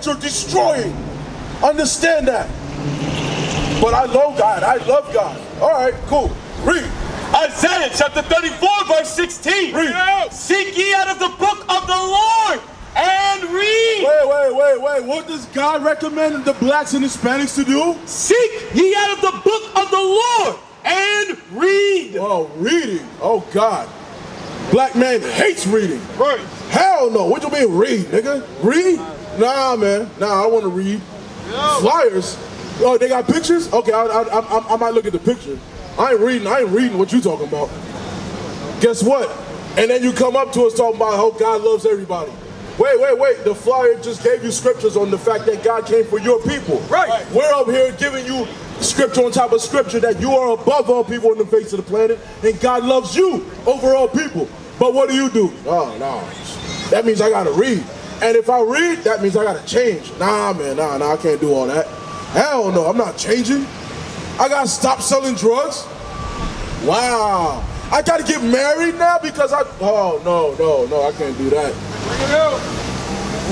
that you're destroying. Understand that. But I love God. I love God. All right, cool. Read. Isaiah chapter 34, verse 16. Read. Seek ye out of the book of the Lord and read. Wait, wait, wait, wait. What does God recommend the blacks and Hispanics to do? Seek ye out of the book of the Lord and read. Oh, reading. Oh, God. Black man hates reading. Right. Hell no. What you mean read, nigga? Read? Nah, man. Nah, I want to read. Flyers? Oh, they got pictures? Okay, I, I, I, I might look at the picture. I ain't reading. I ain't reading what you talking about. Guess what? And then you come up to us talking about how God loves everybody. Wait, wait, wait. The flyer just gave you scriptures on the fact that God came for your people. Right. We're up here giving you scripture on top of scripture that you are above all people on the face of the planet and God loves you over all people. But what do you do? Oh, no. That means I gotta read. And if I read, that means I gotta change. Nah, man, nah, nah, I can't do all that. Hell no, I'm not changing. I gotta stop selling drugs. Wow. I gotta get married now because I. Oh, no, no, no, I can't do that.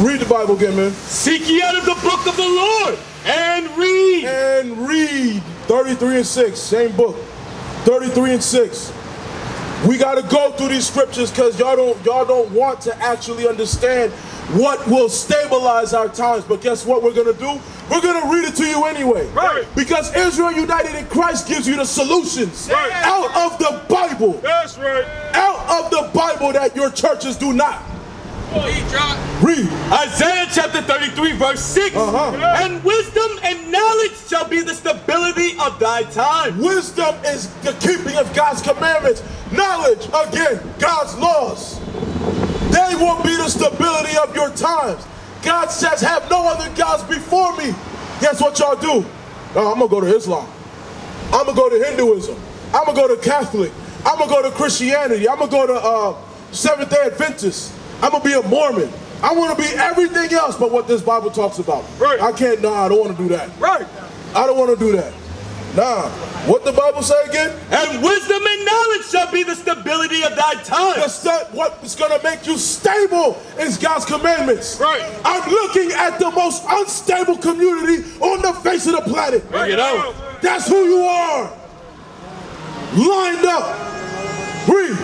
Read the Bible again, man. Seek ye out of the book of the Lord and read. And read 33 and 6, same book. 33 and 6. We gotta go through these scriptures because y'all don't y'all don't want to actually understand what will stabilize our times. But guess what we're gonna do? We're gonna read it to you anyway. Right. Because Israel United in Christ gives you the solutions Right. out of the Bible. That's right. Out of the Bible that your churches do not. Read. Isaiah chapter 33, verse 6. Uh-huh. And wisdom and knowledge shall be the stability of thy time. Wisdom is the keeping of God's commandments. Knowledge, again, God's laws. They will be the stability of your times. God says, have no other gods before me. Guess what y'all do? Oh, I'm gonna go to Islam. I'm gonna go to Hinduism. I'm gonna go to Catholic. I'm gonna go to Christianity. I'm gonna go to uh, Seventh Day Adventist. I'm gonna be a Mormon. I want to be everything else but what this Bible talks about. Right. I can't. Nah, I don't want to do that. Right. I don't want to do that. Nah. What the Bible say again? And wisdom and knowledge shall be the stability of thy time. The stu- what is going to make you stable is God's commandments. Right. I'm looking at the most unstable community on the face of the planet. Bring it out. That's who you are. Lined up. Read.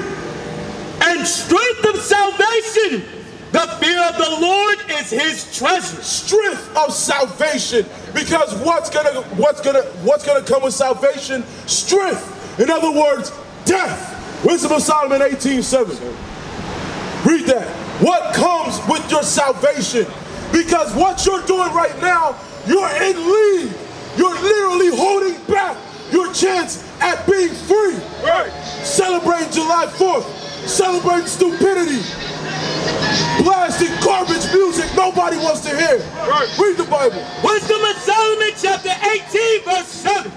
And strength of salvation. The fear of the Lord is his treasure. Strength of salvation. Because what's gonna what's gonna what's gonna come with salvation? Strength. In other words, death. Wisdom of Solomon 18:7. Read that. What comes with your salvation? Because what you're doing right now, you're in league. You're literally holding back your chance at being free. Right. Celebrating July 4th. Celebrating stupidity. Blasting garbage music nobody wants to hear. Right. Read the Bible. Wisdom of Solomon chapter 18 verse 7.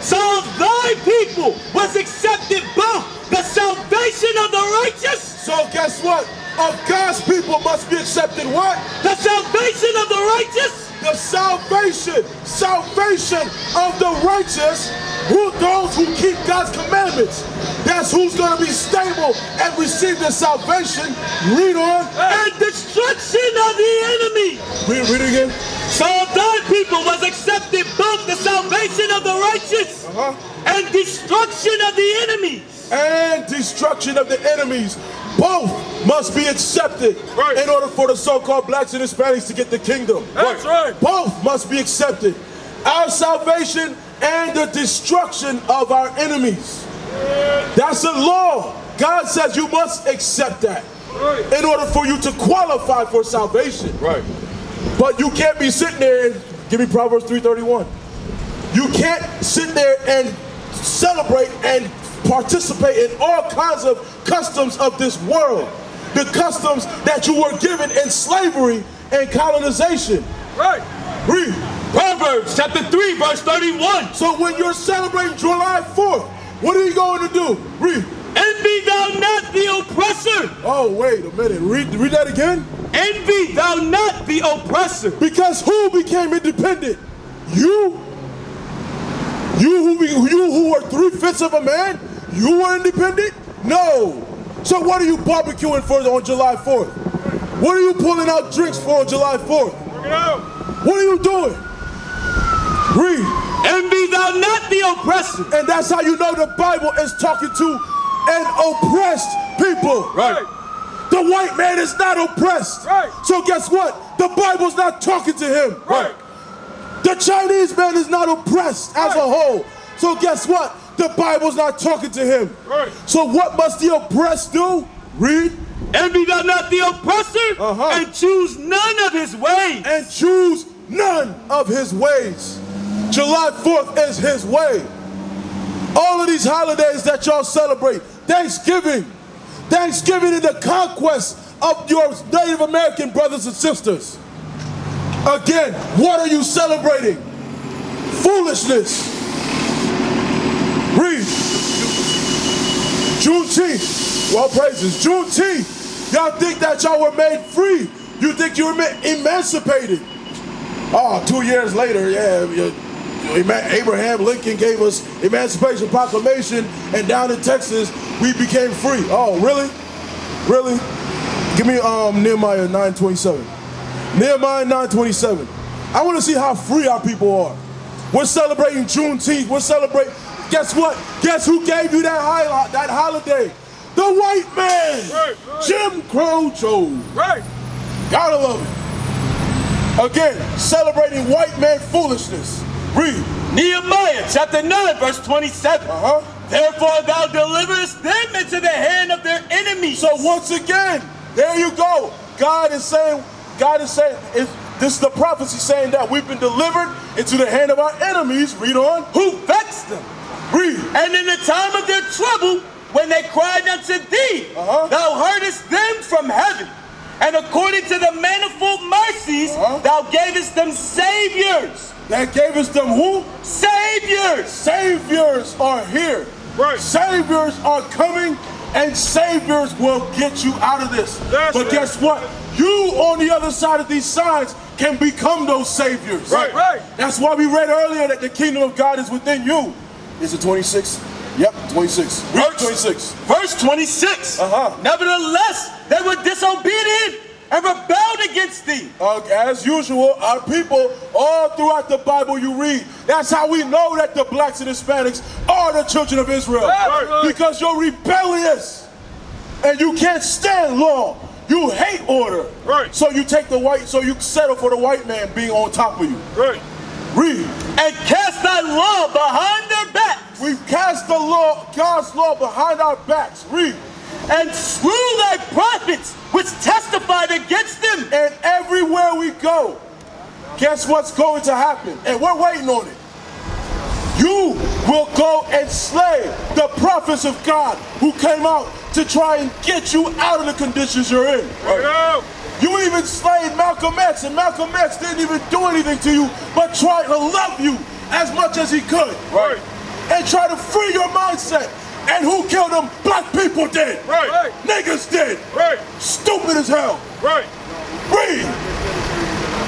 So of thy people was accepted both the salvation of the righteous, So guess what? Of God's people must be accepted what? the salvation of the righteous, The salvation, salvation of the righteous, who those who keep God's commandments. That's who's gonna be and receive the salvation. Read on. and destruction of the enemy. Read, read it again. So thy people was accepted both the salvation of the righteous Uh-huh. and destruction of the enemies. and destruction of the enemies. Both must be accepted Right. in order for the so-called blacks and Hispanics to get the kingdom. That's right. Both must be accepted. Our salvation and the destruction of our enemies. That's a law. God says you must accept that in order for you to qualify for salvation. Right. But you can't be sitting there and give me Proverbs 331. You can't sit there and celebrate and participate in all kinds of customs of this world. The customs that you were given in slavery and colonization. Right. Read. Proverbs Proverbs chapter 3, verse 31. So when you're celebrating July 4th, what are you going to do? Read. Envy thou not the oppressor. Oh, wait a minute. Read, read that again. Envy thou not the oppressor. Because who became independent? You? You who, be, you who were three-fifths of a man? You were independent? No. So what are you barbecuing for on July 4th? What are you pulling out drinks for on July 4th? What are you doing? Read. Envy thou not the oppressor. And that's how you know the Bible is talking to an oppressed people. Right. The white man is not oppressed. Right. So guess what? The Bible's not talking to him. Right. The Chinese man is not oppressed as a whole. So guess what? The Bible's not talking to him. Right. So what must the oppressed do? Read Envy thou not the oppressor, Uh-huh. and choose none of his ways. and choose none of his ways. July 4th is his way. All of these holidays that y'all celebrate, Thanksgiving, Thanksgiving is the conquest of your Native American brothers and sisters. Again, what are you celebrating? Foolishness. Read. Juneteenth. Well, praises. Juneteenth. Y'all think that y'all were made free. You think you were ma- emancipated. Oh, two years later, yeah, Abraham Lincoln gave us Emancipation Proclamation, and down in Texas, we became free. Oh, really? Really? Give me um, Nehemiah 927. Nehemiah 927. I want to see how free our people are. We're celebrating Juneteenth. We're celebrating. Guess what? Guess who gave you that, high, that holiday? The white man. Right, right. Jim Crow Joe. Right. Gotta love it. Again, celebrating white man foolishness. Read. Nehemiah chapter 9, verse 27. Uh-huh. Therefore thou deliverest them into the hand of their enemies. So once again, there you go. God is saying, God is saying, if this is the prophecy saying that we've been delivered into the hand of our enemies. Read on. who vexed them. Read. And in the time of their trouble, when they cried unto thee, Uh-huh. thou heardest them from heaven. And according to the manifold mercies, Uh-huh. thou gavest them saviors. That gave us them who? Saviors! Saviors are here. Right. Saviors are coming, and saviors will get you out of this. That's but right. guess what? You on the other side of these signs can become those saviors. Right. Right. That's why we read earlier that the kingdom of God is within you. Is it 26? Yep, 26. Verse- 26. Verse 26. Uh-huh. Nevertheless, they were disobedient and rebelled against thee. Uh, as usual, our people, all throughout the Bible you read, that's how we know that the blacks and Hispanics are the children of Israel. Right. Because you're rebellious and you can't stand law. You hate order. Right. So you take the white, so you settle for the white man being on top of you. Right. Read. And cast thy law behind their backs. We've cast the law, God's law behind our backs. Read. And slew thy prophets which testified against them. And everywhere we go, guess what's going to happen? And we're waiting on it. You will go and slay the prophets of God who came out to try and get you out of the conditions you're in. Right? You even slayed Malcolm X, and Malcolm X didn't even do anything to you, but tried to love you as much as he could. Right. And try to free your mindset. And who killed them? Black people did. Right. right. Niggas did. Right. Stupid as hell. Right. Read.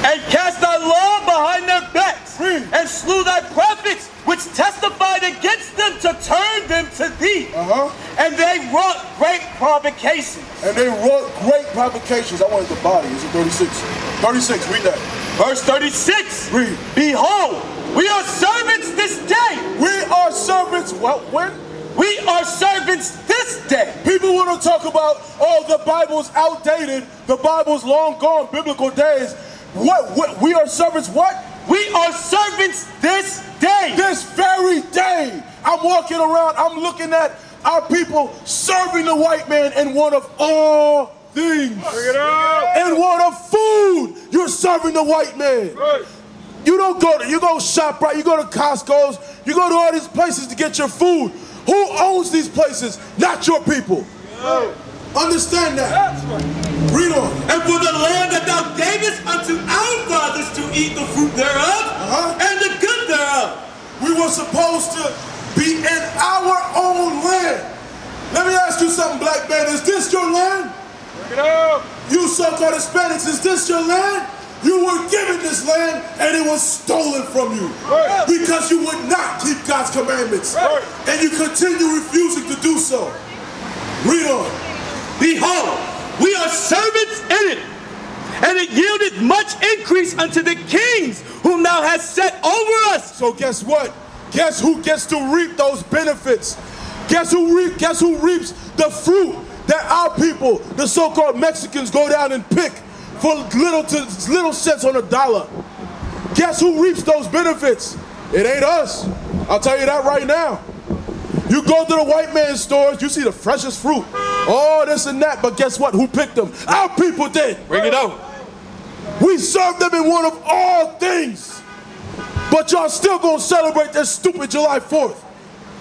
And cast thy law behind their backs, Read. and slew thy prophets which testified against them to turn them to thee. Uh-huh. And they wrought great provocations. And they wrought great provocations. I wanted the body. Is it 36? 36, read that. Verse 36. Read. Behold, we are servants this day. We are servants. What? When? We are servants this day. People want to talk about, oh, the Bible's outdated. The Bible's long gone, biblical days. What? what we are servants. What? We are servants this day. This very day, I'm walking around. I'm looking at our people serving the white man in one of all things. Bring it up. In one of food, you're serving the white man. You don't go to, you go ShopRite, you go to Costco's, you go to all these places to get your food. Who owns these places? Not your people. Understand that. Right. Read on. And for the land that thou gavest unto our fathers to eat the fruit thereof, Uh-huh. and the good thereof. We were supposed to be in our own land. Let me ask you something, black man. Is this your land? Bring it up. You so-called Hispanics, is this your land? You were given this land and it was stolen from you. Right. Because you would not keep God's commandments. Right. And you continue refusing to do so. Read on. Behold, we are servants in it, and it yielded much increase unto the kings whom thou hast set over us. So guess what? Guess who gets to reap those benefits? Guess who reap, guess who reaps the fruit that our people, the so-called Mexicans, go down and pick for little to little cents on a dollar. Guess who reaps those benefits? It ain't us. I'll tell you that right now. You go to the white man's stores, you see the freshest fruit. Oh, this and that, but guess what? Who picked them? Our people did. Bring it out. We serve them in one of all things. But y'all still gonna celebrate this stupid July 4th.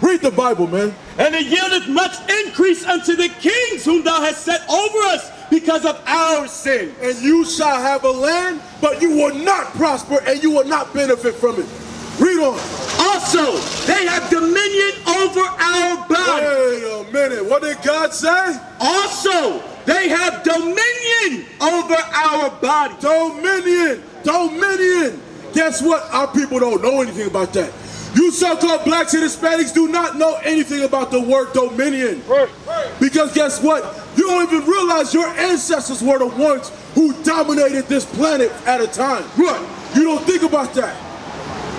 Read the Bible, man. And it yielded much increase unto the kings whom thou hast set over us because of our sin. And you shall have a land, but you will not prosper and you will not benefit from it. Read on. Also, they have dominion over our body. Wait a minute. What did God say? Also, they have dominion over our body. Dominion. Dominion. Guess what? Our people don't know anything about that. You so-called blacks and Hispanics do not know anything about the word dominion. Right, right. Because guess what? You don't even realize your ancestors were the ones who dominated this planet at a time. Right. You don't think about that.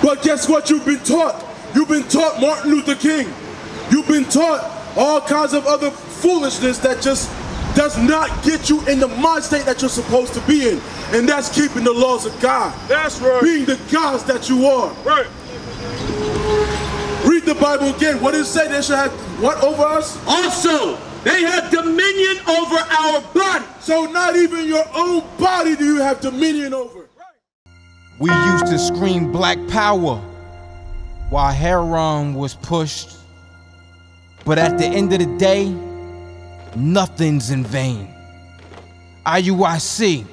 But guess what you've been taught? You've been taught Martin Luther King. You've been taught all kinds of other foolishness that just does not get you in the mind state that you're supposed to be in. And that's keeping the laws of God. That's right. Being the gods that you are. Right. Read the Bible again. What does it say? They should have what over us? Also, they have dominion over our body. So not even your own body do you have dominion over. We used to scream black power while heroin was pushed. But at the end of the day, nothing's in vain. IUIC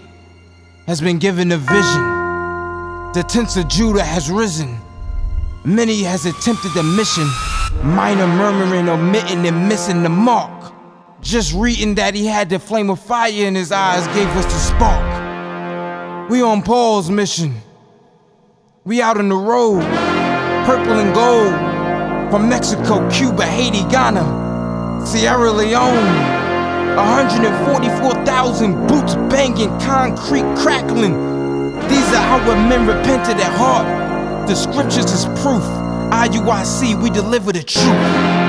has been given a vision. The tents of Judah has risen. Many has attempted the mission, minor murmuring, omitting, and missing the mark. Just reading that he had the flame of fire in his eyes gave us the spark. We on Paul's mission. We out on the road, purple and gold, from Mexico, Cuba, Haiti, Ghana, Sierra Leone. 144,000 boots banging, concrete crackling. These are our men repented at heart. The scriptures is proof. IUIC, we deliver the truth.